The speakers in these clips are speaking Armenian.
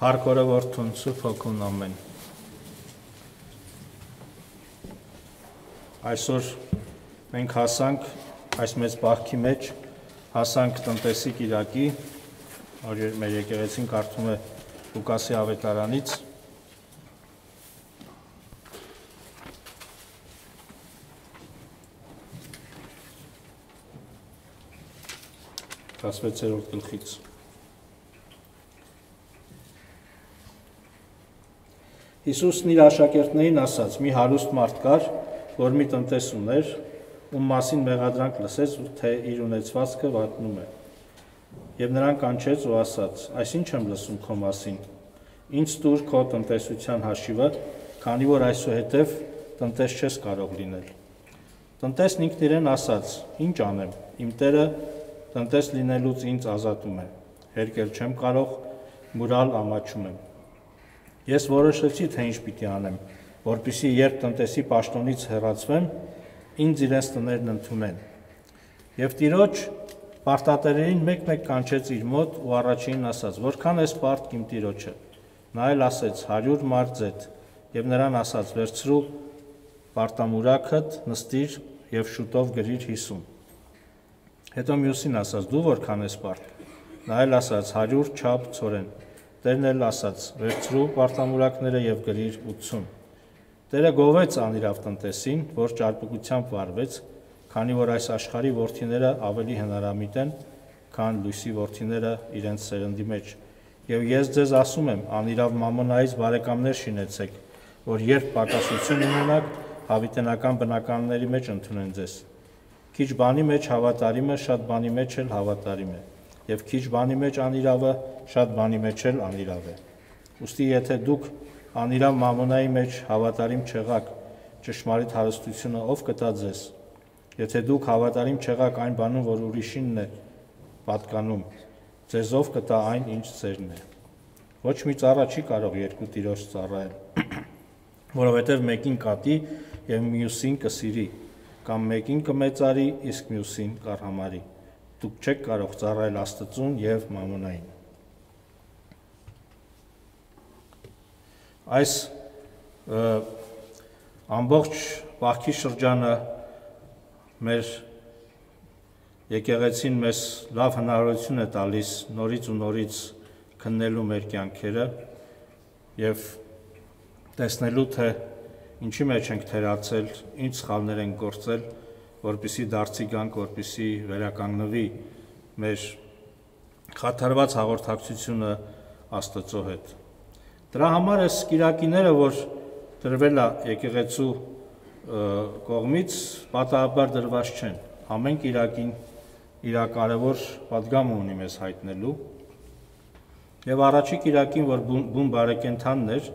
Փառքորը որդուն Սուրբ Հոգուն ամեն։ Այսօր մենք հասանք այս մեծ բախքի մեջ, հասանք տնտեսի Կիրակի, որ մեր եկեղեցին կարդում է Լուկասի ավետարանից 16-րդ գլխից Հիսուսն իր աշակերտներին ասաց. «Մի հարուստ մարդ կար, որ մի տնտես ուներ, ում մասին մեղադրանք լսեց, թե իր ունեցվածքը վատնում է։ Եվ նրան կանչեց ու ասաց. «Այս ինչ եմ լսում քո մասին։ Ինչ դուր քո տնտեսության հաշիվը, քանի որ այսուհետև տնտես չես կարող լինել»։ Տնտեսն ինքն իրեն ասաց. «Ինչ անեմ։ Իմ Տերը տնտես լինելուց ինձ ազատում է։ Հերկել չեմ կարող, մուրալ ամաչում եմ։ Ես որոշեցի, թե ինչ պիտի անեմ, որpիսի երբ տնտեսի պաշտոնից հեռացվեմ, ինձ իրենց տներն ընդունեն։ Եվ Տիրոջ պարտատերերին մեկ-մեկ կանչեց իր մոտ ու առաջինն ասաց. «Որքան էս պարտ իմ Տիրոջը»։ Նա էլ ասեց. «100 մարզետ»։ Եվ նրան ասաց. «Վերցրու պարտամուրակդ, նստիր եւ շուտով գրիր 50»։ Հետո մյուսին ասաց. «Դու որքան ես պարտ»։ Նա էլ ասաց. «100 չափ ծորեն»։ Տերն էլ ասաց. «Վերցրու պարտամուրակները եւ գրիր 80»։ Տերը գովեց անիրավ տնտեսին, որ ճարպկությամբ վարվեց, քանի որ այս աշխարհի worth-իները ավելի հնարամիտ են, քան լույսի worth-իները իրենց սերնդի մեջ։ Եվ ես ձեզ ասում եմ, անիրավ մամոնայից բարեկամներ շինեցեք, որ երբ պակասություն ունենաք, հավիտենական բնականների մեջ ընդունեն ձեզ։ Քիչ բանի մեջ հավատարիմ է, շատ բանի մեջ էլ հավատարիմ է եւ քիչ բանի մեջ անիրավը շատ բանի մեջ էլ անիրավ է։ Ոստի եթե դուք անիրավ մամոնայի մեջ հավատարիմ չեղաք, ճշմարիտ հարստությունը ով կտա ձեզ։ Եթե դուք հավատարիմ չեղաք այն բանում, որ ուրիշինն է պատկանում, ձեզ ով կտա այն, ինչ ձերն է։ Ոչ մի ծառա չի կարող երկու տիրոջ ծառայել, որովհետև մեկին կատի եւ մյուսին կսիրի կամ մեկին կմեծարի, իսկ մյուսին կառհամարի։ Դուք չեք կարող ծառայել Աստծուն եւ մամոնային։ Այս ամբողջ բախքի շրջանը մեր եկեղեցին մեզ լավ հնարավորություն է տալիս նորից ու նորից քննելու մեր կյանքերը եւ տեսնելու թե ինչի մեջ ենք թերացել, ինչ սխալներ ենք գործել, որպիսի դարձի գանք, որպիսի վերականգնվի մեր խաթարված հաղորդակցությունը Աստծո հետ։ Դրա համար էս Կիրակիները, որ դրվել է եկեղեցու կողմից, պատահաբար դրված չեն։ Ամեն Կիրակին իր կարևոր падգամը ունի մեզ հայտնելու։ Եվ առաջի Կիրակին, որ բուն բարեկենթանն էր,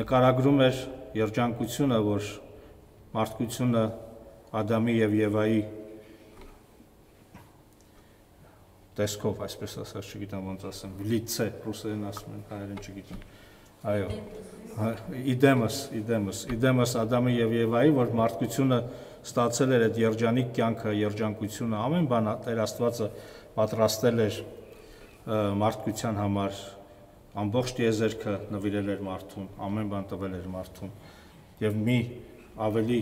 նկարագրում էր երջանկությունը, որ մարդկությունը Ադամի եւ Եվայի տեսքով, այսպես ասած, չգիտեմ ոնց ասեմ, լիցե, ռուսերեն ասում են, հայերեն չգիտեմ։ Այո։ Իդեմս, իդեմս, իդեմս Ադամի եւ Եվայի, որ մարդկությունը ստացել էր այդ երջանիկ կյանքը, երջանկությունը, ամեն բան Տեր Աստվածը պատրաստել էր մարդկության համար ամբողջ տիեզերքը նվիրել էր մարդուն, ամեն բան տվել էր մարդուն եւ մի ավելի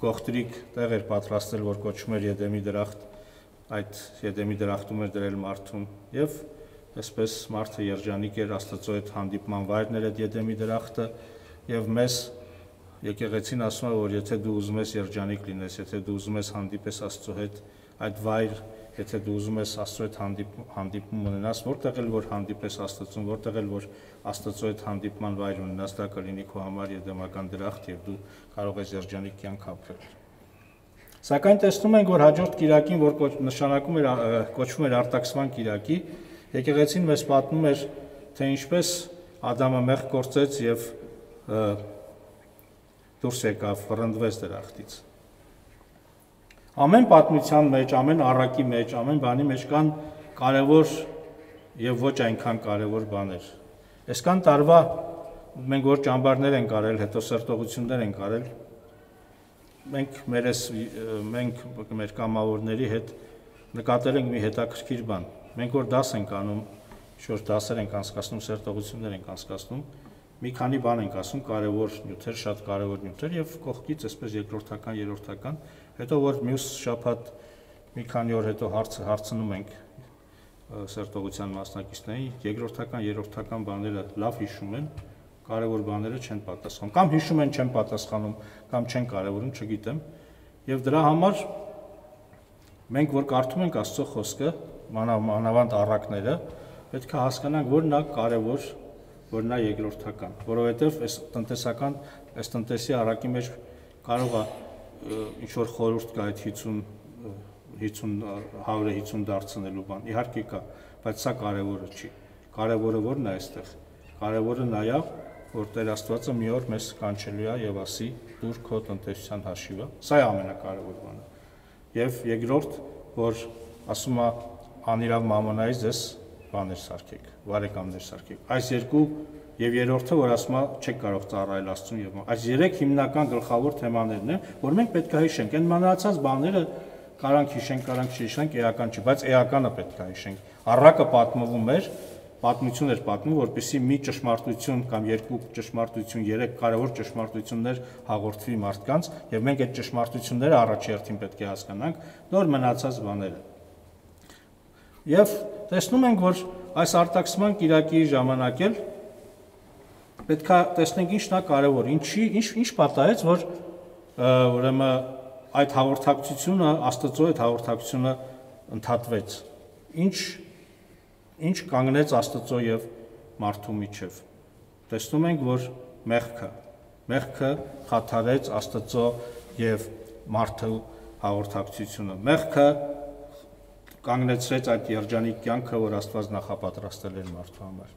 գողտրիկ տեղ էր պատրաստել, որ կոչվում էր Եդեմի դրախտ, այդ Եդեմի դրախտում էր դրել մարդուն եւ այսպես մարդը երջանիկ էր Աստծո հետ հանդիպման վայրն էր այդ Եդեմի դրախտը եւ մեզ եկեղեցին ասում է որ եթե դու ուզում ես երջանիկ լինես, եթե դու ուզում ես հանդիպես Աստծո հետ, այդ վայր եթե դու ուզում ես Աստծո հետ հանդիպ, հանդիպում ունենաս, որտեղ էլ որ հանդիպես Աստծուն, որտեղ էլ որ Աստծո հետ հանդիպման վայր ունենաս, դա կլինի քո համար եդեմական դրախտ եւ դու կարող ես երջանիկ կյանք ապրել։ Սակայն տեսնում ենք, որ հաջորդ Կիրակին, որ նշանակում էր կոչվում էր արտաքսման Կիրակի, եկեղեցին մեզ պատմում էր, թե ինչպես Ադամը մեղ կործեց եւ դուրս եկավ, վռնդվեց դրախտից։ Ամեն պատմության մեջ, ամեն առակի մեջ, ամեն բանի մեջ կան կարևոր եւ ոչ այնքան կարևոր բաներ։ Այսքան տարվա մենք որ ճամբարներ են կարել, հետո սրտողություններ են կարել, մենք մերես մենք մեր կամավորների հետ նկատել ենք մի հետաքրքիր բան։ Մենք որ դաս ենք անում շուրջ դասեր ենք անցկացնում, սերտողություններ ենք անցկացնում, մի քանի բան ենք ասում, կարևոր նյութեր, շատ կարևոր նյութեր եւ կողքից այսպես երկրորդական, երրորդական, հետո որ մյուս շաբաթ մի քանի օր հետո հարցը հարցնում ենք սերտողության մասնակիցներին, երկրորդական, երրորդական բաները լավ հիշում են, կարևոր բաները չեն պատասխանում, կամ հիշում են, չեն պատասխանում, կամ չեն կարևորում, չգիտեմ։ Եվ դրա համար մենք որ կարդում ենք Աստծո խոսքը, մանավանդ առակները, պետք է հասկանանք, որ նա կարևոր, որ նա երկրորդական, որովհետև այս տնտեսական, այս տնտեսի առակի մեջ կարող է ինչ որ խորհուրդ կա այդ 50 50 100-ը 50 դարձնելու բան։ Իհարկե կա, բայց սա կարևորը չի։ Կարևորը ո՞րն է այստեղ։ Կարևորը նա է, որ Տեր Աստվածը մի օր մեզ կանչելու է եւ ասի՝ «Դուր քո տնտեսության հաշիվը»։ Սա է ամենակարևոր բանը։ Եվ երկրորդ, որ ասում է անիրավ մամոնայից դες բաներ սարքեք, վարեկամներ սարքեք։ Այս երկու եւ երրորդը, որ ասում է չեք կարող ծառայել Աստծուն եւ այս երեք հիմնական գլխավոր թեմաներն են, որ մենք պետք է հիշենք։ Այն մանրացած բաները կարանք հիշենք, կարանք չհիշենք, էական չի, բայց էականը պետք է հիշենք։ Առակը պատմվում էր, պատմություն էր պատմում, որպեսի մի ճշմարտություն կամ երկու ճշմարտություն, երեք կարևոր ճշմարտություններ հաղորդվի մարդկանց, եւ մենք այդ ճշմարտությունները առաջերտին պետք է հասկանանք, նոր մնացած բաները։ Եվ տեսնում ենք, որ այս արտաքսման Կիրակի ժամանակ էլ պետքա տեսնենք ինչն է կարևոր, ինչի ինչ ինչ պատահեց, որ ուրեմն այդ հաղորդակցությունը, Աստծո այդ հաղորդակցությունը ընդհատվեց։ Ինչ ինչ կանգնեց Աստծո եւ մարդու միջև։ Տեսնում ենք, որ մեղքը, մեղքը խաթարեց Աստծո եւ մարդու հաղորդակցությունը։ Մեղքը կանգնեցրեց այդ երջանիկ կյանքը, որ Աստված նախապատրաստել էր մարդու համար։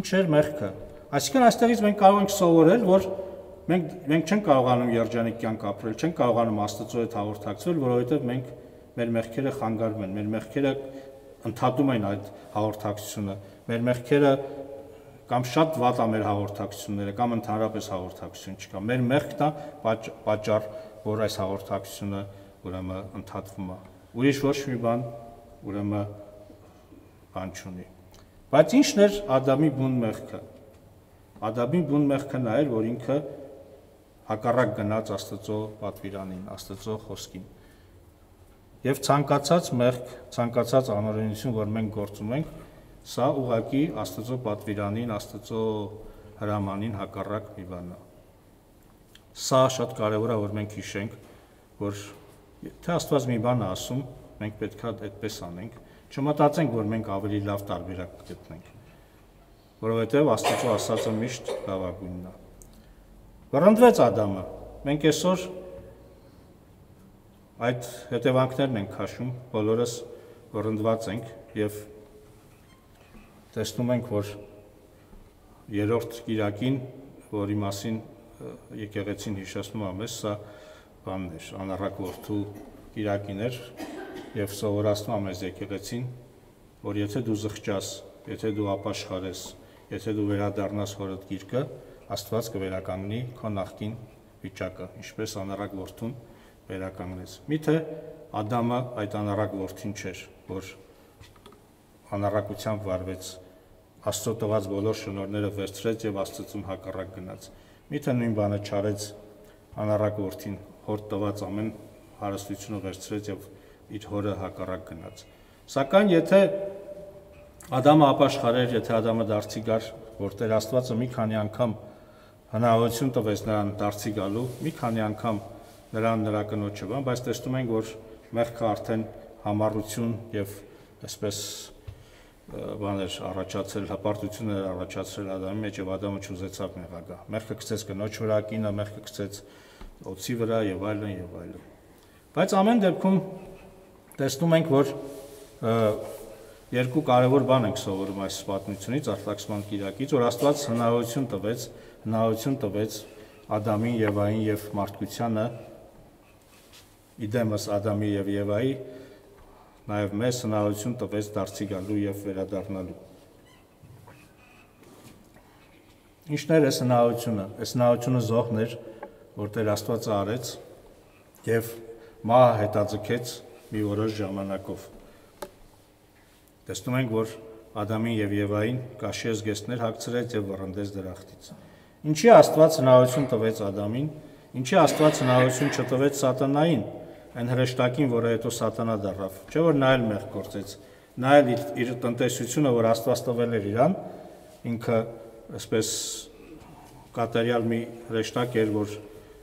Ինչ էր մեղքը։ Այսինքն այստեղից մենք կարող ենք սովորել, որ մենք մենք չենք կարողանում երջանիկ կյանք ապրել, չենք կարողանում Աստծո հետ հաղորդակցվել, որովհետև մենք մեր մեղքերը խանգարում են, մեր մեղքերը ընդհատում են այդ հաղորդակցությունը, մեր մեղքերը կամ շատ վատ է մեր հաղորդակցությունները, կամ ընդհանրապես հաղորդակցություն չկա։ Մեր մեղքն է պատճառ, որ այս հաղորդակցությունը ուրեմն ընդհատվում է։ Ուրիշ ոչ մի բան ուրեմն բան չունի։ Բայց ի՞նչն էր Ադամի բուն մեղքը։ Ադամի բուն մեղքը նա էր, որ ինքը հակառակ գնաց Աստծո պատվիրանին, Աստծո խոսքին։ Եվ ցանկացած մեղք, ցանկացած անօրենություն, որ մենք գործում ենք, սա ուղակի Աստծո պատվիրանին, Աստծո հրամանին հակառակ մի բան է։ Սա շատ կարևոր է, որ մենք հիշենք, որ թե Աստված մի բան ասում, մենք պետքա այդպես անենք, չմտածենք, որ մենք ավելի լավ տարբերակ կգտնենք, որովհետև Աստծո ասածը միշտ լավագույնն է։ Վռնդվեց Ադամը։ Մենք այսօր այդ հետևանքներն ենք քաշում, բոլորս վռնդված ենք եւ տեսնում ենք, որ երրորդ Կիրակին, որի մասին եկեղեցին հիշեցնում է մեզ, սա բանն էր, անառակ որդու Կիրակին էր եւ սովորացնում է մեզ եկեղեցին, որ եթե դու զղջաս, եթե դու ապաշխարես, եթե դու վերադառնաս հորդ գիրկը, Աստված կվերականգնի քո նախկին վիճակը, ինչպես անառակ որդուն վերականգնեց։ Միթե Ադամը այդ անառակ որդին չէր, որ անառակությամբ վարվեց, Աստծո տված բոլոր շնորհները վերցրեց եւ Աստծուն հակառակ գնաց։ Միթե նույն բանը չարեց անառակ որդին, հոր տված ամեն հարստությունը վերցրեց եւ իր հորը հակառակ գնաց։ Սակայն եթե Ադամը ապաշխարեր, եթե Ադամը դարձի գար, որ Տեր Աստվածը մի քանի անգամ հնարավորություն տվեց նրան դարձի գալու, մի քանի անգամ նրան նրա կնոջը բան, բայց տեսնում ենք, որ մեղքը արդեն համառություն եւ այսպես բաներ առաջացել, հպարտություններ առաջացրել Ադամի մեջ եւ Ադամը չուզեցավ մեղագա։ Մեղքը գցեց կնոջ վրա, կինը մեղքը գցեց օծի վրա եւ այլն եւ այլն։ Բայց ամեն դեպքում տեսնում ենք, որ երկու կարևոր բան ենք սովորում այս պատմությունից, արտաքսման կիրակից, որ Աստված հնարավորություն տվեց հնարավորություն տվեց Ադամին, Եվային եւ մարդկությանը իդեմս Ադամի եւ Եվայի նաեւ մեզ հնարավորություն տվեց դարձի գալու եւ վերադառնալու։ Ինչն էր այս հնարավորությունը։ Այս հնարավորությունը զոհն էր, որ Տեր Աստվածը արեց եւ մահը հետաձգեց մի որոշ ժամանակով։ Տեսնում ենք, որ Ադամին եւ Եվային կաշի զգեստներ հագցրեց եւ վռնդեց դրախտից։ Ինչի Աստված հնարավորություն տվեց Ադամին, ինչի Աստված հնարավորություն չտվեց Սատանային, այն հրեշտակին, որը հետո Սատանա դառավ։ Չէ՞ որ նա էլ մեղ գործեց։ Նա էլ իր տնտեսությունը, որ Աստված տվել էր իրան, ինքը այսպես կատարյալ մի հրեշտակ էր, որ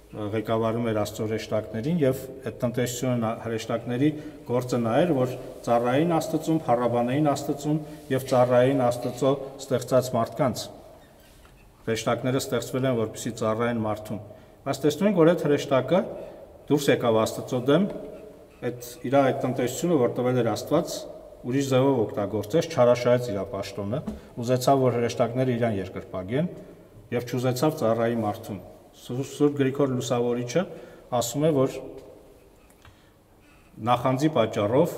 ղեկավարում էր Աստծո հրեշտակներին եւ այդ տնտեսությունը հրեշտակների գործը նա էր, որ ծառային Աստծուն, փառաբանային Աստծուն եւ ծառային Աստծո ստեղծած մարդկանց հրեշտակները ստեղծվել են որպեսի ծառային մարդուն։ Բայց տեսնում ենք, որ այդ հրեշտակը դուրս եկավ Աստծո դեմ, այդ իր այդ տնտեսությունը, որ տվել էր Աստված, ուրիշ ձևով օգտագործեց, չարաշահեց իր պաշտոնը, ուզեցավ, որ հրեշտակները իրան երկրպագեն եւ չուզեցավ ծառայի մարդուն։ Սուրբ Գրիգոր Լուսավորիչը ասում է, որ նախանձի պատճառով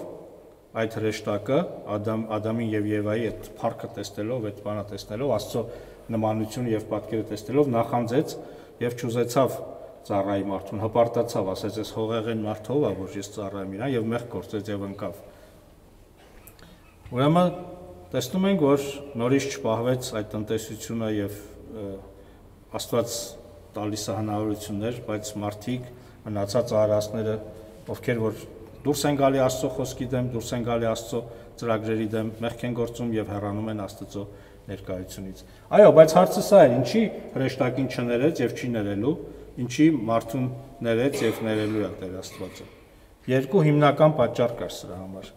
այդ հրեշտակը Ադամ Ադամին եւ Եվայի այդ փառքը տեսնելով, այդ բանը տեսնելով, Աստծո նմանությունը եւ պատկերը տեսնելով նախանձեց եւ ճուզեցավ ծառայի մարդուն, հպարտացավ, ասեց, ես հողեղեն մարդ ով է, որ ես ծառայեմ իրան եւ մեղ գործեց եւ ընկավ։ Ուրեմն տեսնում ենք, որ նորից չպահվեց այդ տնտեսությունը եւ Աստված տալիս է հնարավորություններ, բայց մարդիկ մնացած արարածները, ովքեր որ դուրս են գալի Աստծո խոսքի դեմ, դուրս են գալի Աստծո ծրագրերի դեմ, մեղք են գործում եւ հեռանում են Աստծո ներկայությունից։ Այո, բայց հարցը սա է, ինչի հրեշտակին չներեց եւ չի ներելու, ինչի մարդուն ներեց եւ ներելու է Տեր Աստվածը։ Երկու հիմնական պատճառ կար սրա համար։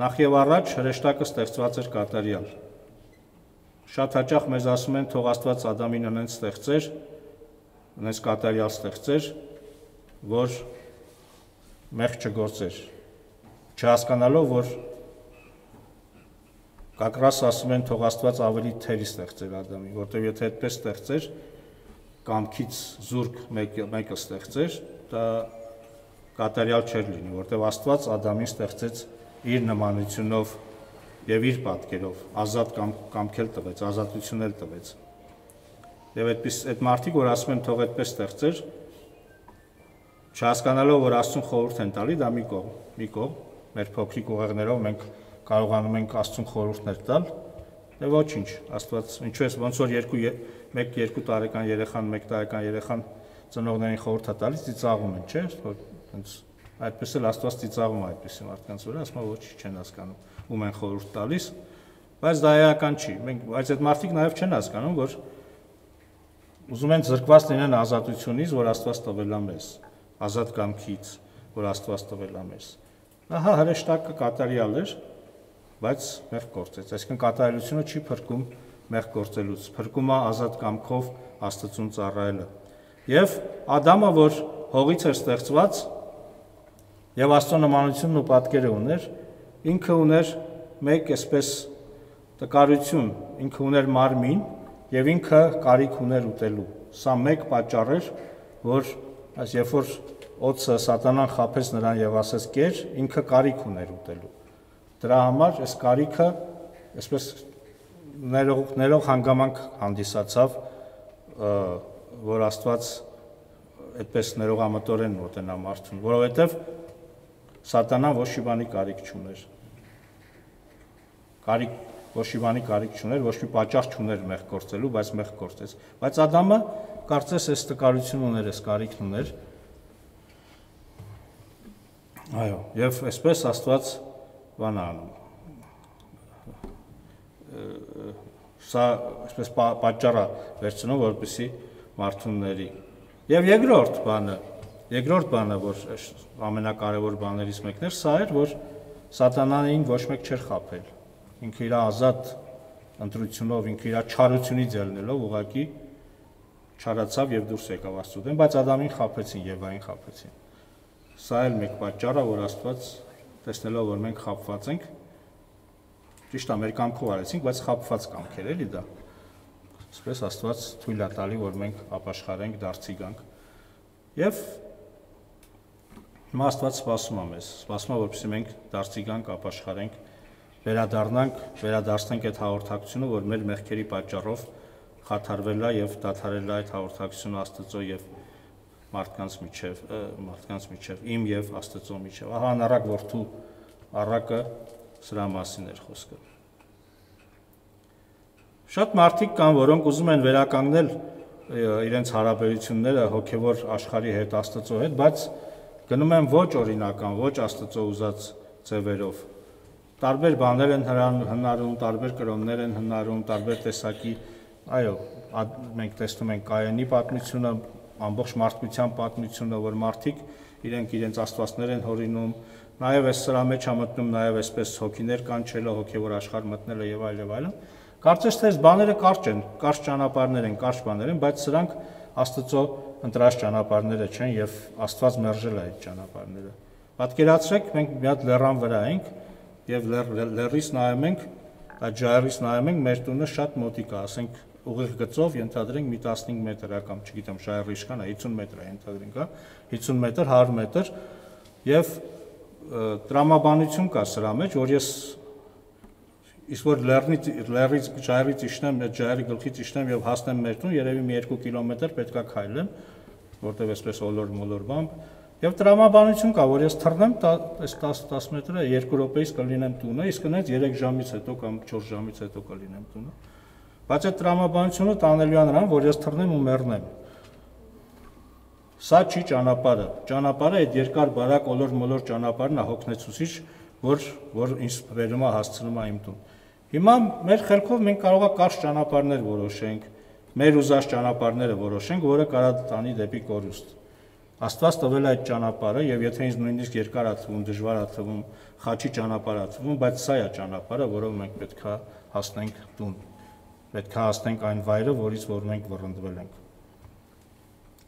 Նախ եւ առաջ հրեշտակը ստեղծված էր կատարյալ։ Շատ հաճախ մեզ ասում են, թող Աստված Ադամին անենց ստեղծեր, ունես կատարյալ ստեղծեր, որ մեղ չգործեր, չհասկանալով, որ կակրաս ասում են թող Աստված ավելի թերի ստեղծեր Ադամին, որտեղ եթե այդպես ստեղծեր, կամքից զուրկ մեկը մեկը ստեղծեր, դա կատարյալ չէր լինի, որտեղ Աստված Ադամին ստեղծեց իր նմանությունով եւ իր պատկերով, ազատ կամ կամքել տվեց, ազատություն էլ տվեց։ Եվ այդպես այդ մարդիկ, որ ասում են թող այդպես ստեղծեր, չհասկանալով, որ Աստծուն խորհուրդ են տալի, դա մի կողմ, մի կողմ, մեր փոքրիկ ուղեղներով մենք կարողանում ենք Աստծուն խորհուրդներ տալ, դե ոչինչ, Աստված ինչու է ոնց որ 2 1-2 տարեկան երեխան, 1 տարեկան երեխան ծնողներին խորհուրդ է տալիս, ծիծաղում են, չէ՞, որ հենց այդպես էլ Աստված ծիծաղում է այդպեսի մարդկանց վրա, ասում է ոչինչ չեն հասկանում, ում են խորհուրդ տալիս, բայց դա էական չի։ Մենք բայց այդ մարդիկ նաև չեն հասկանում, որ ուզում են զրկված լինեն ազատությունից, որ Աստված տվել է մեզ, ազատ կամքից, որ Աստված տվել է մեզ։ Ահա հրեշտակը կատարյալ էր, բայց մեղ գործեց։ Այսինքն կատարելությունը չի փրկում մեղ գործելուց, փրկում է ազատ կամքով Աստծուն ծառայելը։ Եվ Ադամը, որ հողից էր ստեղծված, եւ Աստծո նմանությունն ու պատկերը ուներ, ինքը ուներ մեկ այսպես տկարություն, ինքը ուներ մարմին, եւ ինքը կարիք ուներ ուտելու։ Սա մեկ պատճառ էր, որ այս երբ որ օծը սատանան խափեց նրան եւ ասեց կեր, ինքը կարիք ուներ ուտելու։ Դրա համար այս կարիքը այսպես ներող ներող հանգամանք հանդիսացավ, որ Աստված այդպես ներողամտորեն մոտենա մարդուն, որովհետեւ սատանան ոչ մի բանի կարիք չուներ։ Կարիք ոչ մի բանի կարիք չուներ, ոչ մի պատճառ չուներ մեղ գործելու, բայց մեղ գործեց։ Բայց Ադամը կարծես այս տկարություն ուներ, այս կարիքն ուներ։ Այո, եւ այսպես Աստված բան անում։ Սա այսպես պատճառը վերցնում, որպեսի մարդունների։ Եվ երկրորդ բանը, երկրորդ բանը, որ ամենակարևոր բաներից մեկն էր, սա էր, որ սատանային ոչ մեկ չէր խაფել ինքը իր ազատ ընտրությունով, ինքը իր չարությունից ելնելով ուղակի չարացավ եւ դուրս եկավ Աստծուդեն, բայց Ադամին խափեցին եւ այն խափեցին։ Սա էլ մեկ պատճառ է, որ Աստված տեսնելով, որ մենք խափված ենք, ճիշտ է, մեր կամքով արեցինք, բայց խափված կամք էր էլի դա։ Այսպես Աստված թույլ է տալի, որ մենք ապաշխարենք, դարձի գանք։ Եվ հիմա Աստված սպասում է մեզ, սպասում է, որպեսզի մենք դարձի գանք, ապաշխարենք վերադառնանք, վերադարձնենք այդ հաղորդակցությունը, որ մեր մեղքերի պատճառով խաթարվել է եւ դադարել է այդ հաղորդակցությունը Աստծո եւ մարդկանց միջև, մարդկանց միջև, իմ եւ Աստծո միջև։ Ահա անառակ որդու առակը սրա մասին էր խոսքը։ Շատ մարդիկ կան, որոնք ուզում են վերականգնել իրենց հարաբերությունները հոգևոր աշխարհի հետ, Աստծո հետ, բայց գնում են ոչ օրինական, ոչ Աստծո ուզած ձևերով։ Տարբեր բաներ են հնարում, տարբեր կրոններ են հնարում, տարբեր տեսակի, այո, մենք տեսնում ենք Կայենի պատմությունը, ամբողջ մարդկության պատմությունը, որ մարդիկ իրենք իրենց աստվածներ են հորինում, նաև այս սրա մեջ է մտնում նաև այսպես հոգիներ կանչելը, հոգևոր աշխարհ մտնելը եւ այլ եւ այլն։ Կարծես թե այս բաները կարճ են, կարճ ճանապարհներ են, կարճ բաներ են, բայց սրանք Աստծո ընտրած ճանապարհները չեն եւ Աստված մերժել է այդ ճանապարհները։ Պատկերացրեք, մենք մի հատ լեռան վրա ենք եւ լեռից նայում ենք, այդ ջահերից նայում ենք, մեր տունը շատ մոտիկ է, ասենք ուղիղ գծով ենթադրենք մի 15 մետր է կամ չգիտեմ շայռի իշքան է 50 մետր է ենթադրենք, հա 50 մետր, 100 մետր եւ տրամաբանություն կա սրա մեջ, որ ես իսկ որ լեռնից լեռից ջայրից իջնեմ, ջայրի գլխից իջնեմ եւ հասնեմ մեր տուն, երևի մի 2 կիլոմետր պետքա քայլեմ, որտեղ այսպես ոլոր մոլոր բամբ Եվ տրամաբանություն կա, որ ես թռնեմ այս 10-10 մետրը 2 րոպեից կլինեմ տունը, իսկ այնց 3 ժամից հետո կամ 4 ժամից հետո կլինեմ տունը։ Բայց այդ տրամաբանությունը տանելու է նրան, որ ես թռնեմ ու մեռնեմ։ Սա չի ճանապարհը։ Ճանապարհը այդ երկար բարակ ոլոր մոլոր ճանապարհն է հոգնեցուցիչ, որ որ ինձ վերում է հասցնում է իմ տուն։ Հիմա մեր խելքով մենք կարող է կարճ ճանապարհներ որոշենք, մեր ուզած ճանապարհները որոշենք, որը կարա տանի դեպի կորուստ։ Աստված տվել այդ ճանապարհը եւ եթե ինձ նույնիսկ երկար է թվում, դժվար է թվում, խաչի ճանապարհ է թվում, բայց սա է ճանապարհը, որով մենք պետքա հասնենք տուն պետք է հասնենք այն վայրը, որից որ մենք վռնդվել ենք։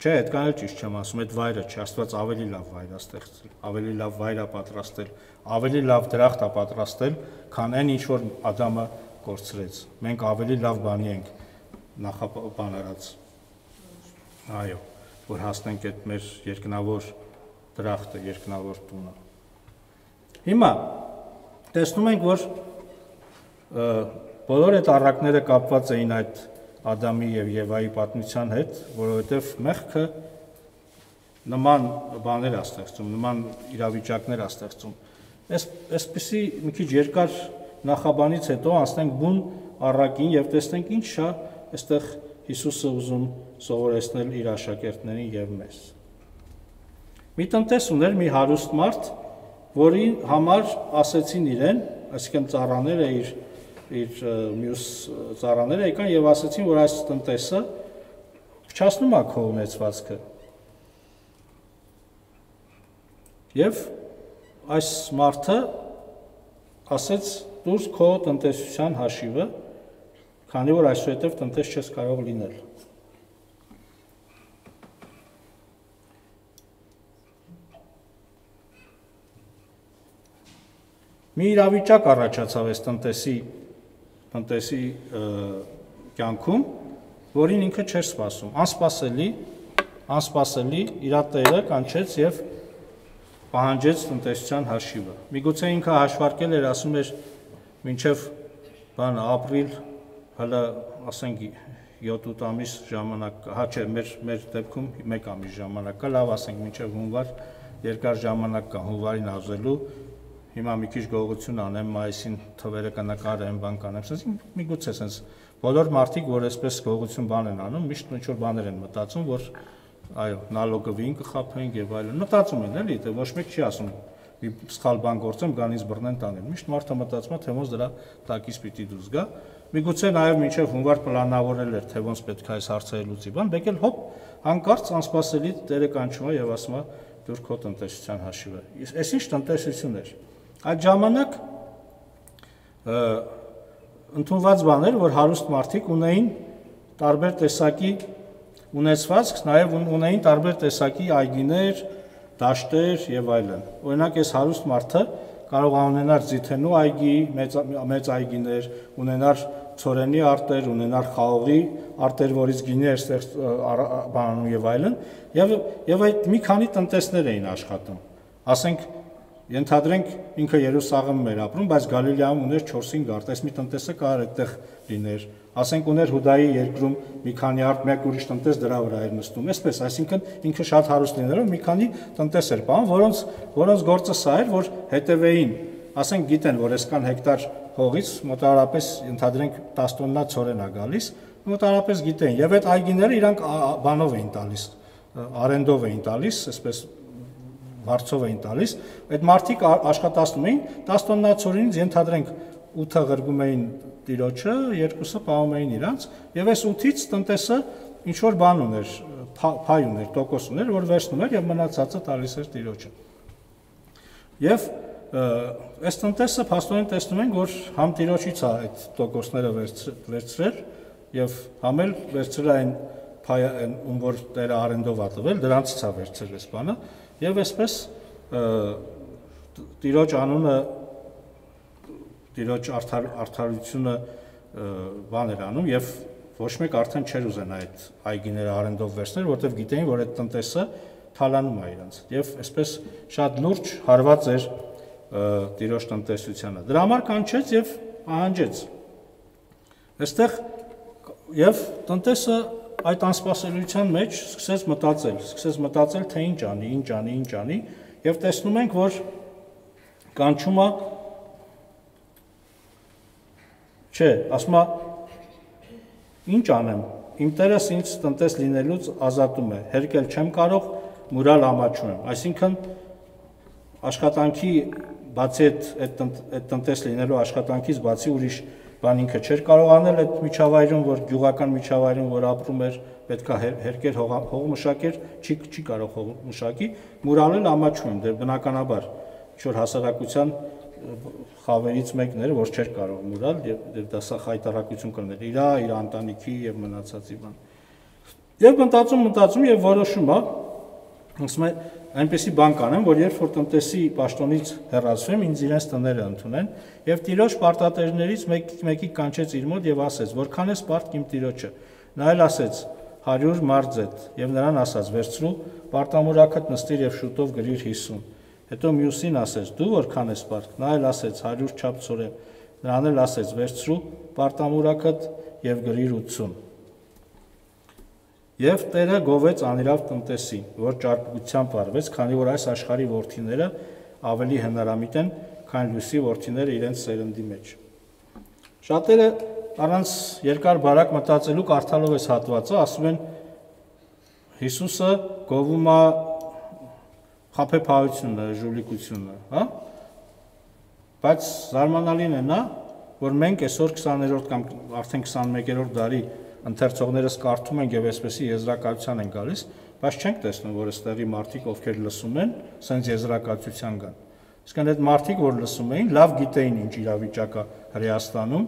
Չէ, այդքան էլ ճիշտ չեմ ասում, այդ վայրը չի, Աստված ավելի լավ վայր է ստեղծել, ավելի լավ վայր է պատրաստել, ավելի լավ դրախտ է պատրաստել, քան այն ինչ որ Ադամը կորցրեց։ Մենք ավելի լավ բանի ենք նախաբան արած։ Այո, որ հասնենք այդ մեր երկնավոր դրախտը, երկնավոր տունը։ Հիմա տեսնում ենք, որ Բոլոր այդ առակները կապված էին այդ Ադամի եւ Եվայի պատմության հետ, որովհետեւ մեղքը նման բաներ է ստեղծում, նման իրավիճակներ է ստեղծում։ Այս այսպեսի մի քիչ երկար նախաբանից հետո անցնենք բուն առակին եւ տեսնենք ինչա այստեղ Հիսուսը ուզում սովորեցնել իր աշակերտներին եւ մեզ։ Մի տնտես ուներ մի հարուստ մարդ, որի համար ասեցին իրեն, այսինքն ծառաները իր իր մյուս ծառաները եկան եւ ասացին, որ այս տնտեսը փչացնում է քո ունեցվածքը։ Եվ այս մարդը ասեց դուրս քո տնտեսության հաշիվը, քանի որ այսուհետև տնտես չես կարող լինել։ Մի իրավիճակ առաջացավ այս տնտեսի տնտեսի կյանքում, որին ինքը չէր սպասում։ Անսպասելի, անսպասելի իր տերը կանչեց եւ պահանջեց տնտեսության հաշիվը։ Միգուցե ինքը հաշվարկել էր, ասում էր, մինչև բան ապրիլ, հələ ասենք 7-8 ամիս ժամանակ, հա չէ, մեր մեր դեպքում 1 ամիս ժամանակ կա, լավ ասենք մինչև հունվար երկար ժամանակ կա հունվարին ազելու հիմա մի քիչ գողություն անեմ, մայիսին թվերը կնկարեմ, բան կանեմ, ասես միգուցե ասես բոլոր մարդիկ, որ այսպես գողություն բան են անում, միշտ ինչ որ բաներ են մտածում, որ այո, նալոգը վին կխափենք եւ այլն։ Մտածում են, էլի, թե ոչ մեկ չի ասում մի սխալ բան գործեմ, գանից բռնեն տանեն։ Միշտ մարդը մտածում է, թե ոնց դրա տակից պիտի դուրս գա։ Միգուցե նաև մինչև հունվար պլանավորել էր, թե ոնց պետք է այս հարցերը լուծի բան, բեկել հոп, հանկարծ անսպասելի տերը կանչում է եւ ասում է դուր քո տնտեսության հաշիվը։ Այս ինչ տնտեսություն էր։ Այդ ժամանակ ընդունված բաներ, որ հարուստ մարդիկ ունեին տարբեր տեսակի ունեցվածք, նաև ունեին տարբեր տեսակի այգիներ, դաշտեր եւ այլն։ Օրինակ այս հարուստ մարդը կարող է ունենալ ձիթենու այգի, մեծ մեծ այգիներ, ունենալ ծորենի արտեր, ունենալ խաղողի արտեր, որից գինի էր ստեղ բանում եւ այլն, եւ եւ այդ մի քանի տնտեսներ էին աշխատում։ Ասենք Ենթադրենք ինքը Երուսաղեմում էր ապրում, բայց Գալիլեայում ուներ 4-5 արտ, այս մի տնտեսը կար այդտեղ լիներ։ Ասենք ուներ Հուդայի երկրում մի քանի արտ, մեկ ուրիշ տնտես դրա վրա էր նստում։ Այսպես, այսինքն ինքը շատ հարուստ լինելով մի քանի տնտես էր բան, որոնց որոնց գործը սա էր, որ հետևեին, ասենք գիտեն, որ այսքան հեկտար հողից մոտավորապես ընդհանրենք 10 տոննա ծորեն է գալիս, մոտավորապես գիտեն, եւ այդ այգիները իրանք բանով էին տալիս, արենդով էին տալիս, այսպես վարձով էին տալիս, այդ մարդիկ աշխատացնում էին 10 տոննա ծորինից ենթադրենք 8-ը ղրգում էին տիրոջը, երկուսը պահում էին իրանց, եւ այս 8-ից տնտեսը ինչ որ բան ուներ, փայ ուներ, տոկոս ուներ, որ վերցնում էր եւ մնացածը տալիս էր տիրոջը։ Եվ այս տնտեսը փաստորեն տեսնում ենք, որ համ տիրոջից է այդ տոկոսները վերցրել եւ համ էլ վերցրել այն փայ ում որ տերը արենդով ա տվել, դրանցից է վերցրել այս բանը եւ այսպես տիրոջ անունը տիրոջ արդար արդարությունը բան էր անում եւ ոչ մեկ արդեն չէր ուզենա այդ այգիները արենդով վերցնել, որովհետեւ գիտեին, որ այդ տնտեսը թալանում է իրենց։ Եվ այսպես շատ լուրջ հարված էր տիրոջ տնտեսությանը։ Դրա համար կանչեց եւ ահանջեց։ Այստեղ եւ տնտեսը այդ անսպասելիության մեջ սկսեց մտածել, սկսեց մտածել, թե ինչ անի, ինչ անի, ինչ անի, եւ տեսնում ենք, որ կանչում է Չէ, ասում է ինչ անեմ։ Իմ Տերս ինձ տնտես լինելուց ազատում է։ Հերկել չեմ կարող, մուրալ ամաչում եմ։ Այսինքն աշխատանքի բացի այդ այդ տնտես լինելու աշխատանքից բացի ուրիշ բան ինքը չէր կարող անել այդ միջավայրում, որ գյուղական միջավայրում, որ ապրում էր, պետքա հերկեր հող, մշակեր, չի չի կարող հող մշակի, մուրալել ամաչում եմ, դե բնականաբար ինչ որ հասարակության խավերից մեկն էր, որ չէր կարող մուրալ եւ դա սա խայտարակություն կներ իրա, իր ընտանիքի եւ մնացածի բան։ Եվ մտածում, մտածում եւ որոշում է, ասում է, այնպեսի բան կանեմ, որ երբ որ տնտեսի պաշտոնից հեռացվեմ, ինձ իրենց տները ընդունեն եւ տիրոջ պարտատերներից մեկ մեկի կանչեց իր մոտ եւ ասեց, որքան է սպարտ իմ տիրոջը։ Նա էլ ասեց 100 մարզետ եւ նրան ասաց վերցրու պարտամուրակդ նստիր եւ շուտով գրիր 50 Հետո մյուսին ասեց՝ դու որքան ես պարտք, նա էլ ասեց 100 չափսորեն։ Նրան էլ ասեց՝ վերցրու պարտամուրակդ եւ գրիր 80։ Եվ Տերը գովեց անիրավ տնտեսի, որ ճարպկությամբ արվեց, քանի որ այս աշխարհի worth-իները ավելի հնարամիտ են, քան լույսի worth-իները իրենց սերնդի մեջ։ Շատերը առանց երկար բարակ մտածելու կարդալով այս հատվածը ասում են Հիսուսը գովում է խափեփայությունը, ժուլիկությունը, հա? Բայց զարմանալին է նա, որ մենք այսօր 20-րդ կամ արդեն 21-րդ դարի ընթերցողներս կարդում ենք եւ այսպեսի եզրակացության են գալիս, բայց չենք տեսնում, որ այստեղի մարդիկ, ովքեր լսում են, սենց եզրակացության կան։ Իսկ այդ մարդիկ, որ լսում էին, լավ գիտեին ինչ իրավիճակա Հրեաստանում,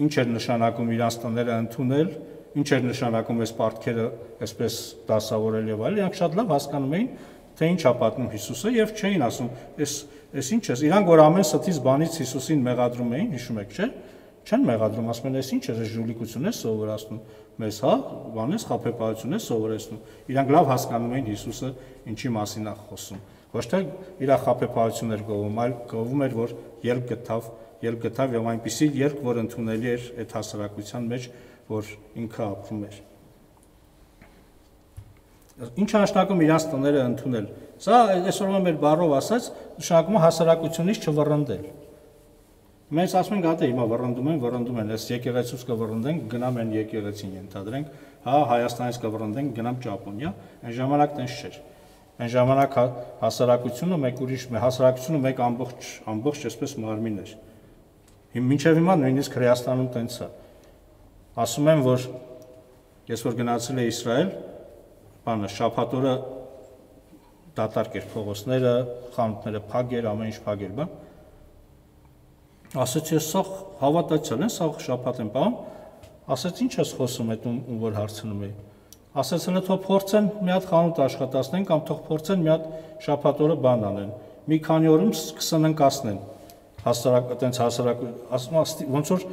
ինչ էր նշանակում իրանց տները ընդունել, ինչ էր նշանակում այս պարտքերը այսպես դասավորել եւ այլն, իրանք շատ լավ հասկանում էին, թե ինչ է պատմում Հիսուսը եւ չէին ասում, այս այս ինչ է։ Իրանք որ ամեն ստից բանից Հիսուսին մեղադրում էին, հիշում եք, չէ՞։ Չեն մեղադրում, ասում են, այս ինչ է, այս ժուլիկություն է սովորացնում մեզ, հա, բանես խափեփայություն է սովորեցնում։ Իրանք լավ հասկանում էին Հիսուսը ինչի մասին է խոսում։ Ոչ թե իր խափեփայություն էր գովում, այլ գովում էր, որ ելք գտավ, ելք գտավ եւ այնպիսի ելք, որ ընդունելի էր այդ հասարակության մեջ, որ ինքը ապրում էր։ Ինչ նշանակում իրանց տները ընդունել։ Սա այսօրվա մեր բառով ասած նշանակում է հասարակությունից չվռնդել։ Մենք ասում ենք, ատե հիմա վռնդում են, վռնդում են, այս եկեղեցուց կվռնդենք, գնամ այն եկեղեցին ենթադրենք, հա Հայաստանից կվռնդենք, գնամ Ճապոնիա, այն ժամանակ տենց չէր։ Այն ժամանակ հա, հասարակությունը մեկ ուրիշ, հասարակությունը մեկ ամբողջ, ամբողջ այսպես մարմին էր։ Մինչև հիմա նույնիսկ Հրեաստանում տենց է։ Ասում են, որ ես որ գնացել եմ Իսրայել, բանը շաբաթօրը դատարկ էր փողոցները, խանութները փակ էր, ամեն ինչ փակ էր, բան։ Ասաց ես սա հավատացյալ եմ, սա շաբաթ եմ բան։ Ասաց ինչ ես խոսում այդ ում որ հարցնում էի։ Ասաց հենց թող փորձեն մի հատ խանութ աշխատացնեն կամ թող փորձեն մի հատ շաբաթօրը բան անեն։ Մի քանի օրում կսննկացնեն հասարակ այտենց հասարակ ասում ոնց որ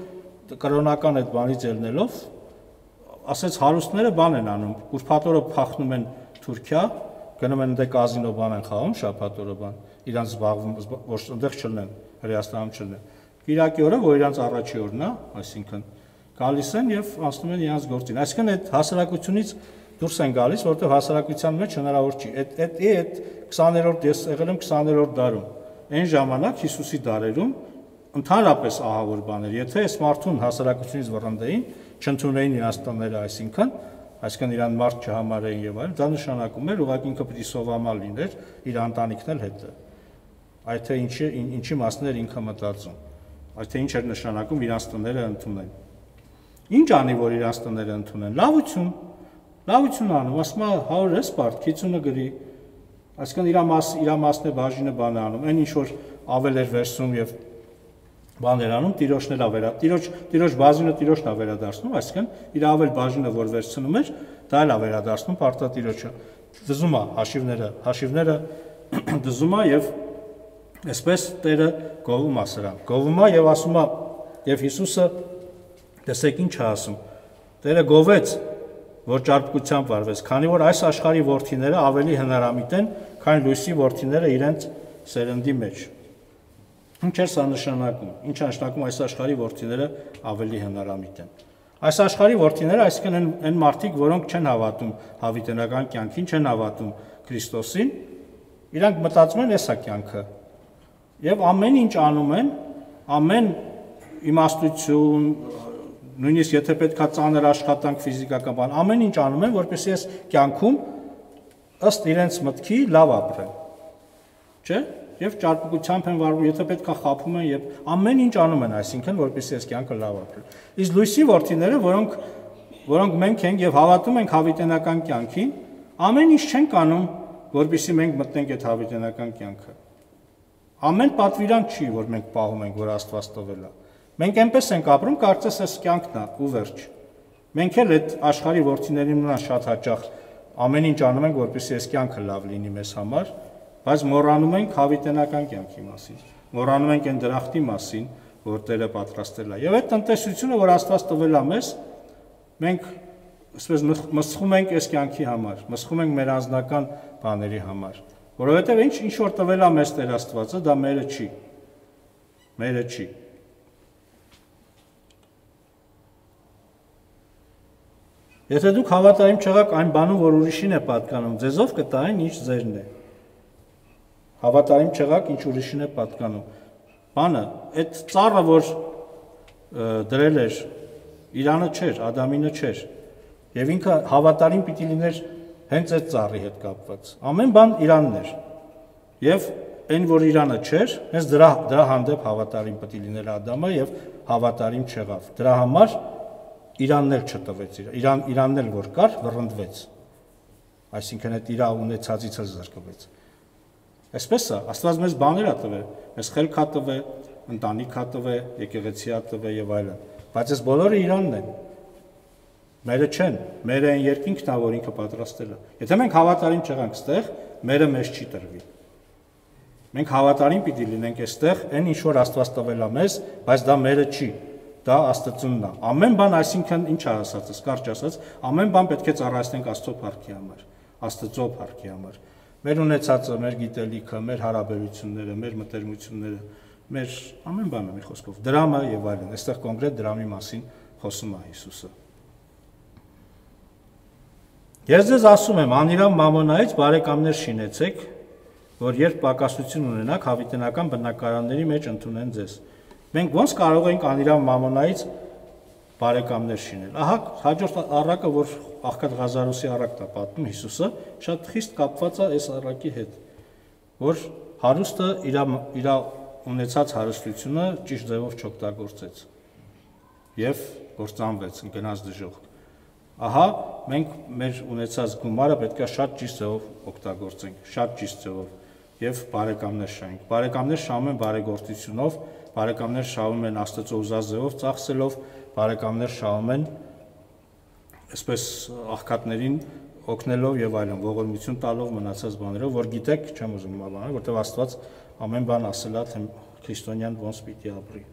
կրոնական այդ բանից ելնելով ասեց հարուստները բան են անում, ուրբաթորը փախնում են Թուրքիա, գնում են դե կազինո բան են խաղում, շաբաթօրը բան, իրանց զբաղվում ոչ այնտեղ չլնեն, Հրեաստանում չլնեն։ Կիրակի օրը, որ իրանց առաջի օրն է, այսինքն գալիս են եւ անցնում են իրանց գործին։ Այսինքն այդ հասարակությունից դուրս են գալիս, որովհետեւ հասարակության մեջ հնարավոր չի։ Այդ այդ այդ 20-րդ ես եղել եմ 20-րդ դարում։ Այն ժամանակ Հիսուսի դարերում ընդհանրապես ահավոր բաներ։ Եթե այս մարդուն հասարակությունից վռնդեին, չընդունեին իրանց տները, այսինքն, այսինքն իրան մարդ չհամարեին եւ այլն, դա նշանակում էր ուղղակի ինքը պիտի սովամալ լիներ, իր ընտանիքն էլ հետը։ Այդ թե ինչի ինչի մասն էր ինքը մտածում։ Այդ թե ինչ էր նշանակում իրանց տները ընդունեն։ Ինչ անի, որ իրանց տները ընդունեն։ Լավություն։ Լավություն անում, ասում է 100 էս բարդ, 50-ը գրի։ Այսինքն իր մաս իր մասն է բաժինը բան անում։ Այն ինչ որ ավել էր վերցնում եւ բաներ անում, տիրոջներ ա վերա, տիրոջ տիրոջ բաժինը տիրոջն ա վերադարձնում, այսինքն իր ավել բաժինը որ վերցնում էր, դա էլ ա վերադարձնում պարտատիրոջը։ Դզում ա հաշիվները, հաշիվները դզում ա եւ այսպես Տերը գովում ա սրան։ Գովում ա եւ ասում ա եւ Հիսուսը տեսեք ինչ ա ասում։ Տերը գովեց, որ ճարպկությամբ վարվեց, քանի որ այս աշխարհի worth-իները ավելի հնարամիտ են, քան լույսի worth-իները իրենց սերնդի մեջ։ Ինչ է սա նշանակում։ Ինչ է նշանակում այս աշխարհի ворթիները ավելի հնարամիտ են։ Այս աշխարհի ворթիները, այսինքն այն այն մարդիկ, որոնք չեն հավատում հավիտենական կյանքին, չեն հավատում Քրիստոսին, իրանք մտածում են էսա կյանքը։ Եվ ամեն ինչ անում են, ամեն իմաստություն, նույնիսկ եթե պետքա ծանր աշխատանք ֆիզիկական բան, ամեն ինչ անում են, որպեսզի ես կյանքում ըստ իրենց մտքի լավ ապրեմ։ Չէ՞ եւ ճարպկությամբ են վարվում, եթե պետքա խափում են եւ ամեն ինչ անում են, այսինքն որպեսզի այս կյանքը լավ ապրի։ Իսկ լույսի ворթիները, որոնք որոնք մենք ենք եւ հավատում ենք հավիտենական կյանքին, ամեն ինչ չեն կանում, որպեսզի մենք մտնենք այդ հավիտենական կյանքը։ Ամեն պատվիրան չի, որ մենք պահում ենք, որ Աստված տվել է։ Մենք այնպես ենք ապրում, կարծես այս կյանքն է ու վերջ։ Մենք էլ այդ աշխարհի ворթիների նման շատ հաճախ ամեն ինչ անում ենք, որպեսզի այս կյանքը լավ լինի մեզ համար, բայց մոռանում ենք հավիտենական կյանքի մասին։ Մոռանում ենք այն դրախտի մասին, որ Տերը պատրաստել է։ Եվ այդ տնտեսությունը, որ Աստված տվել է մեզ, մենք ասես մսխում ենք այս կյանքի համար, մսխում ենք մեր անձնական բաների համար, որովհետև ինչ ինչ որ տվել է մեզ Տեր Աստվածը, դա մերը չի։ Մերը չի։ Եթե դուք հավատարիմ չեղաք այն բանում, որ ուրիշին է պատկանում, ձեզով կտային ինչ ձերն է։ Հավատարիմ չեղաք ինչ ուրիշին է պատկանում։ Բանը, այդ ծառը, որ դրել էր, Իրանը չէր, Ադամինը չէր։ Եվ ինքը հավատարիմ պիտի լիներ հենց այդ ծառի հետ կապված։ Ամեն բան Իրանն էր։ Եվ այն, որ Իրանը չէր, հենց դրա դրա հանդեպ հավատարիմ պիտի լիներ Ադամը եւ հավատարիմ չեղավ։ Դրա համար Իրանն էլ չտվեց իր Իրան Իրանն էլ որ կար վռնդվեց այսինքն այդ իր ունեցածից էլ զրկվեց այսպես է աստված մեզ բաներ ա տվել մեզ խելք ա տվել ընտանիք ա տվել եկեղեցի ա տվել եւ այլն բայց այս բոլորը Իրանն են մերը չեն մերը այն երկինքն ա որ ինքը պատրաստել է եթե մենք հավատարիմ չեղանք ստեղ մերը մեզ չի տրվի մենք հավատարիմ պիտի լինենք այստեղ այն ինչ որ աստված տվել է մեզ բայց դա մերը չի դա Աստծունն է։ Ամեն բան, այսինքն ինչ է ասածս, կարճ ասած, ամեն բան պետք է ծառայեցնենք Աստծո փառքի համար, Աստծո փառքի համար։ Մեր ունեցածը, մեր գիտելիքը, մեր հարաբերությունները, մեր մտերմությունները, մեր ամեն բանը մի խոսքով, դրամը եւ այլն։ Այստեղ կոնկրետ դրամի մասին խոսում է Հիսուսը։ Ես ձեզ ասում եմ, անիրավ մամոնայից բարեկամներ շինեցեք, որ երբ պակասություն ունենաք, հավիտենական բնակարանների մեջ ընդունեն ձեզ։ Մենք ո՞նց կարող ենք անիրավ մամոնայից բարեկամներ շինել։ Ահա հաջորդ առակը, որ Աղքատ Ղազարոսի առակն է պատմում Հիսուսը, շատ խիստ կապված է այս առակի հետ, որ հարուստը իր իր ունեցած հարստությունը ճիշտ ձևով չօգտագործեց եւ կործանվեց, գնաց դժոխք։ Ահա մենք մեր ունեցած գումարը պետքա շատ ճիշտ ձևով օգտագործենք, շատ ճիշտ ձևով եւ բարեկամներ շահենք։ Բարեկամներ շահում են բարեգործությունով, բարեկամներ շահում են Աստծո ուզած ձևով ծախսելով, բարեկամներ շահում են այսպես աղքատներին օգնելով եւ այլն, ողորմություն տալով մնացած բաներով, որ գիտեք, չեմ ուզում բանել, որտեղ Աստված ամեն բան ասել է, թե քրիստոնյան ոնց պիտի ապրի։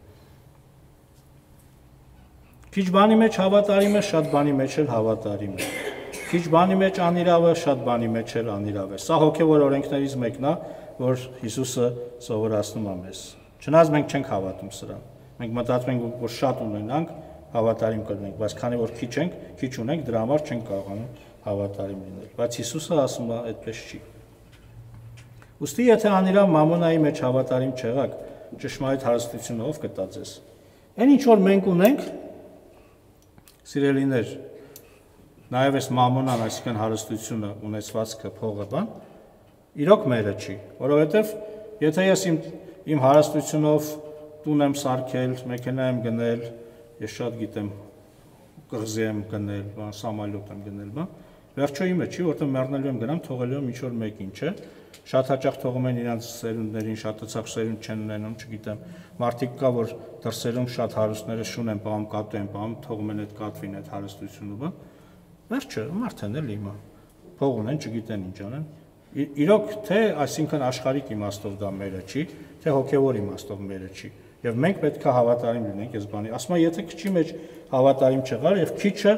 Քիչ բանի մեջ հավատարիմ է, շատ բանի մեջ էլ հավատարիմ է։ Քիչ բանի մեջ անիրավ է, շատ բանի մեջ էլ անիրավ է։ Սա հոգեվոր օրենքներից մեկն է, որ Հիսուսը սովորացնում է մեզ։ Չնայած մենք չենք հավատում սրան։ Մենք մտածում ենք, որ շատ ունենանք, հավատարիմ կլինենք, բայց քանի որ քիչ ենք, քիչ ունենք, դրա համար չենք կարողանում հավատարիմ լինել։ Բայց Հիսուսը ասում է, այդպես չի։ Ոստի եթե անիրավ մամոնայի մեջ հավատարիմ չեղաք, ճշմարիտ հարստությունը ով կտա ձեզ։ Այն ինչ որ մենք ունենք, սիրելիներ, նաև այս մամոնան, այսինքն հարստությունը, ունեցվածքը, փողը, բան, իրոք մերը չի, որովհետև եթե ես իմ իմ հարստությունով տուն եմ սարքել, մեքենա եմ գնել, ես շատ գիտեմ կղզի եմ գնել, բան սամալյոտ եմ գնել, բան, վերջո իմը չի, որտեղ մեռնելու եմ գնամ, թողելու եմ ինչ որ մեկին, չէ՞ շատ հաճախ թողում են իրանց սերունդներին, շատ ցած սերունդ չեն ունենում, չգիտեմ։ Մարդիկ կա, որ դրսերում շատ հարուստները շուն են պահում, կատու են պահում, թողում են այդ կատվին այդ հարստությունը, բա։ Վերջը մարդ են էլի հիմա։ Փող ունեն, չգիտեն ինչ անեն։ Իրոք թե այսինքն աշխարհիկ իմաստով դա մերը չի, թե հոգևոր իմաստով մերը չի։ Եվ մենք պետք է հավատարիմ լինենք այս բանի։ Ասում եմ, եթե քչի մեջ հավատարիմ չեղար եւ քիչը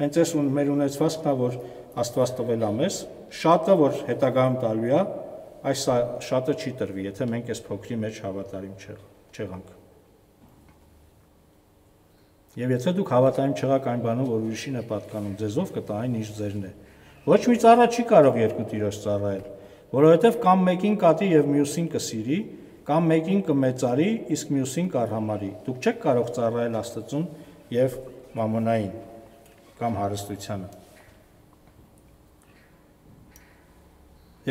հենց այս մեր ունեցվածքն է, որ Աստված տվել է մեզ, շատը որ հետագայում տալու է, այս շատը չի տրվի, եթե մենք այս փոքրի մեջ հավատարիմ չեղանք։ Եվ եթե դուք հավատարիմ չեղաք այն բանում, որ ուրիշին է պատկանում, ձեզով կտա այն ինչ ձերն է։ Ոչ մի ծառա չի կարող երկու տիրոջ ծառայել, որովհետև կամ մեկին կատի եւ մյուսին կսիրի, կամ մեկին կմեծարի, իսկ մյուսին կարհամարի։ Դուք չեք կարող ծառայել Աստծուն եւ մամոնային կամ հարստությանը։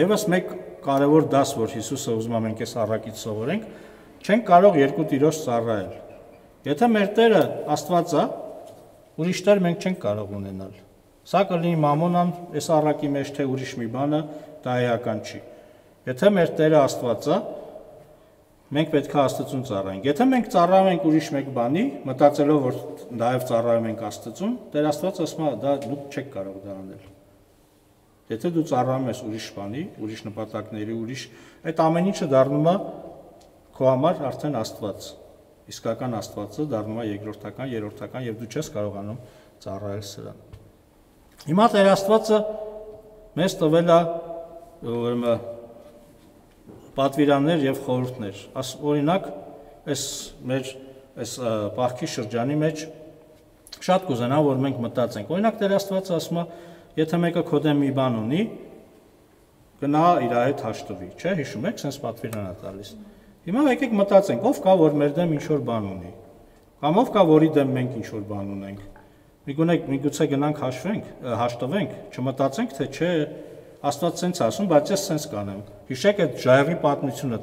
Եվս մեկ կարևոր դաս, որ Հիսուսը ուզում է մենք այս առակից սովորենք, չենք կարող երկու տիրոջ ծառայել։ Եթե մեր Տերը Աստված է, ուրիշ տեր մենք չենք կարող ունենալ։ Սա կլինի մամոնան այս առակի մեջ թե ուրիշ մի բանը, դա էական չի։ Եթե մեր Տերը Աստված է, մենք պետք է Աստծուն ծառայենք։ Եթե մենք ծառայում ենք ուրիշ մեկ բանի, մտածելով որ նաև ծառայում ենք Աստծուն, Տեր Աստված ասում է, դա դուք չեք կարող դա անել։ Եթե դու ծառայում ես ուրիշ բանի, ուրիշ նպատակների, ուրիշ այդ ամեն ինչը դառնում է քո համար արդեն Աստված։ Իսկական Աստվածը դառնում է երկրորդական, երրորդական եւ դու չես կարողանում ծառայել սրան։ Հիմա Տեր Աստվածը մեզ տվել է ուրեմն պատվիրաններ եւ խորհուրդներ։ Աս օրինակ, այս մեր այս պարքի շրջանի մեջ շատ կուզենա որ մենք մտածենք։ Օրինակ Տեր Աստվածը ասում է եթե մեկը քո դեմ մի բան ունի, գնա իր հետ հաշտվի, չէ՞, հիշում եք, sense պատվիրանա տալիս։ Հիմա եկեք մտածենք, ով կա որ մեր դեմ ինչ որ բան ունի։ Կամ ով կա որի դեմ մենք ինչ որ բան ունենք։ Միգուցե միգուցե գնանք հաշվենք, հաշտվենք, չմտածենք թե չէ, Աստված սենց ասում, բայց ես սենց կանեմ։ Հիշեք այդ ժայռի պատմությունը։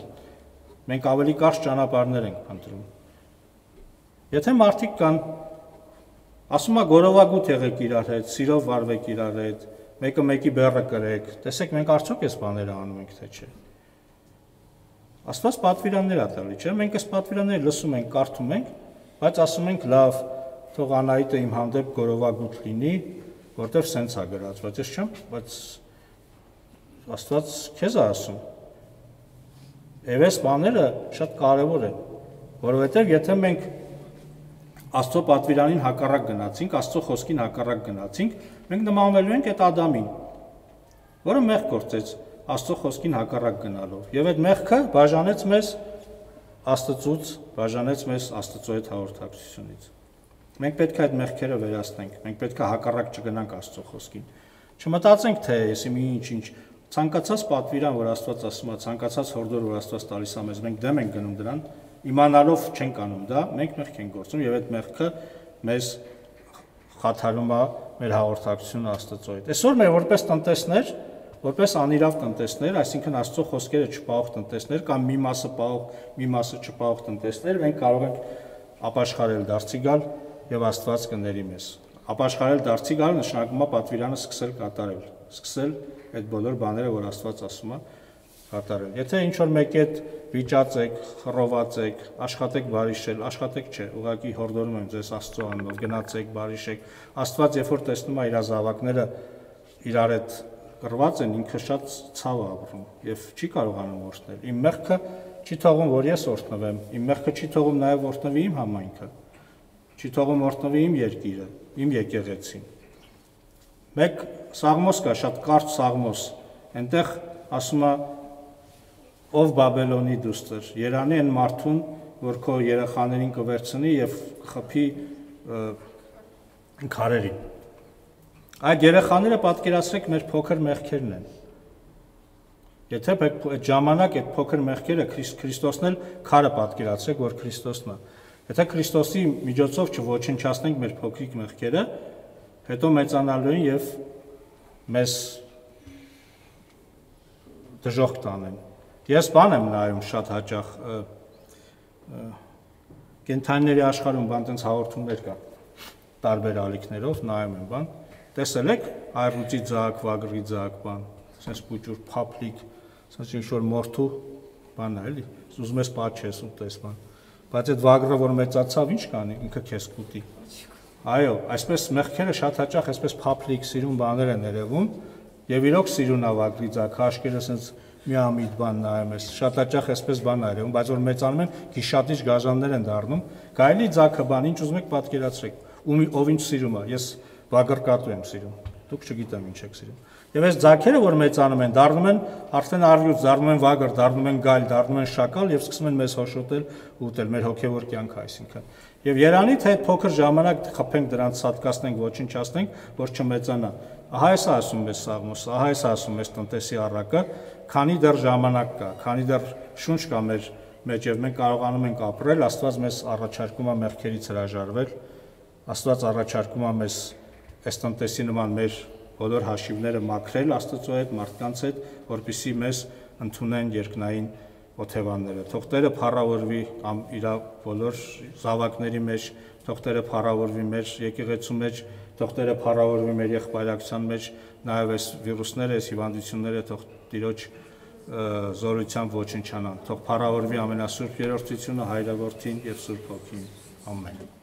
Մենք ավելի կարճ ճանապարհներ ենք ընտրում։ Եթե մարդիկ կան, Ասում է գորովագութ եղեք իրար հետ, սիրով վարվեք իրար հետ, մեկը մեկի բեռը կրեք։ Տեսեք, մենք արդյոք այս բաները անում ենք թե չէ։ Աստված պատվիրաններ ա տալի, չէ՞։ Մենք այս պատվիրանները լսում ենք, կարդում ենք, բայց ասում ենք լավ, թող Անահիտը իմ հանդեպ գորովագութ լինի, որտեվ սենց է գրած, բայց ես չեմ, բայց Աստված քեզ է ասում։ Եվ այս բաները շատ կարևոր են, որովհետև եթե մենք Աստծո պատվիրանին հակառակ գնացինք, Աստծո խոսքին հակառակ գնացինք, մենք նմանվելու ենք այդ Ադամին, որը մեղ գործեց Աստծո խոսքին հակառակ գնալով։ Եվ այդ մեղքը բաժանեց մեզ Աստծուց, բաժանեց մեզ Աստծո այդ հաղորդակցությունից։ Մենք պետք է այդ մեղքերը վերացնենք։ Մենք պետք է հակառակ չգնանք Աստծո խոսքին։ Չմտածենք, թե եսի մի ինչ-ինչ ցանկացած պատվիրան, որ Աստված ասում է, ցանկացած հորդոր, որ Աստված տալիս է մեզ, մենք դեմ ենք գնում դրան, իմանալով չենք անում դա, մենք մեղք ենք գործում եւ այդ մեղքը մեզ խաթարում է մեր հաղորդակցությունը Աստծո հետ։ Այսօր մեր որպես տնտեսներ, որպես անիրավ տնտեսներ, այսինքն Աստծո խոսքերը չպահող տնտեսներ կամ մի մասը պահող, մի մասը չպահող տնտեսներ, մենք կարող ենք ապաշխարել դարձի գալ եւ Աստված կների մեզ։ Ապաշխարել դարձի գալ նշանակում է պատվիրանը սկսել կատարել, սկսել այդ բոլոր բաները, որ Աստված ասում է, կատարել։ Եթե ինչ որ մեկի հետ վիճած եք, խռոված եք, աշխատեք բարիշել, աշխատեք չէ, ուղղակի հորդորում եմ ձեզ Աստծո անունով, գնացեք, բարիշեք։ Աստված երբ որ տեսնում է իր զավակները իրար հետ կռված են, ինքը շատ ցավ ապրում եւ չի կարողանում օրհնել։ Իմ մեղքը չի թողում, որ ես օրհնվեմ։ Իմ մեղքը չի թողում նաեւ օրհնվի իմ համայնքը։ Չի թողում օրհնվի իմ երկիրը, իմ եկեղեցին։ Մեկ սաղմոս կա, շատ կարճ սաղմոս։ Այնտեղ ասում է ով Բաբելոնի դուստր, Երանի են մարդուն, որ քո երեխաներին կվերցնի եւ խփի քարերին։ Այդ երեխաները պատկերացրեք մեր փոքր մեղքերն են։ Եթե այդ ժամանակ այդ փոքր մեղքերը Քրիստոսն էլ քարը պատկերացրեք, որ Քրիստոսն է։ Եթե Քրիստոսի միջոցով չոչնչացնենք մեր փոքրիկ մեղքերը, հետո մեծանալու են եւ մեզ դժոխք տանեն։ Ես բան եմ նայում շատ հաճախ կենթանիների աշխարհում բան տենց հաղորդումներ կա տարբեր ալիքներով նայում եմ բան տեսել եք այռուծի ձակ, վագրի ձակ բան, sense փուճուր փափլիկ, sense ինչ որ մորթու բան է էլի, ուզում ես պատչես ուտես բան։ Բայց այդ վագրը որ մեծացավ, ինչ կանի, ինքը քեզ կուտի։ Այո, այսպես մեղքերը շատ հաճախ այսպես փափլիկ սիրուն բաներ են երևում, եւ իրոք սիրուն ավագրի ձակ, հաշկերը sense միամիտ բան նայում ես, շատ հաճախ այսպես բան արում, բայց որ մեծանում են, գիշատիչ գազաններ են դառնում, գայլի ձակը բան, ինչ ուզում եք պատկերացրեք, ում ով ինչ սիրում է, ես վագրկատու եմ սիրում, դուք չգիտեմ ինչ եք սիրում։ Եվ այս ձակերը, որ մեծանում են, դառնում են արդեն արյուծ, դառնում են վագր, դառնում են գայլ, դառնում են շակալ եւ սկսում են մեզ հոշոտել ու ուտել մեր հոգեվոր կյանքը, այսինքն։ Եվ Երանի թե փոքր ժամանակ խփենք դրանց սատկացնենք, ոչնչացնենք, որ չմեծանա։ Ահա էսա ասում է Սաղմոսը, ահա էսա ասում է տնտեսի առակը, քանի դեռ ժամանակ կա, քանի դեռ շունչ կա մեր մեջ եւ մենք կարողանում ենք ապրել, Աստված մեզ առաջարկում է մեղքերից հրաժարվել, Աստված առաջարկում է մեզ այս տնտեսի նման մեր բոլոր հաշիվները մաքրել Աստծո հետ, մարդկանց հետ, որpիսի մեզ ընդունեն երկնային օթևանները։ Թող Տերը փառավորվի իր բոլոր զավակների մեջ, թող Տերը փառավորվի մեր եկեղեցու մեջ, թող Տերը փառավորվի մեր եղբայրակցության մեջ, նաև այս վիրուսները, այս հիվանդությունները թող Տիրոջ զորությամբ ոչնչանան։ Թող փառավորվի ամենասուրբ երրորդությունը, Հայրը, Որդին եւ Սուրբ Հոգին։ Ամեն։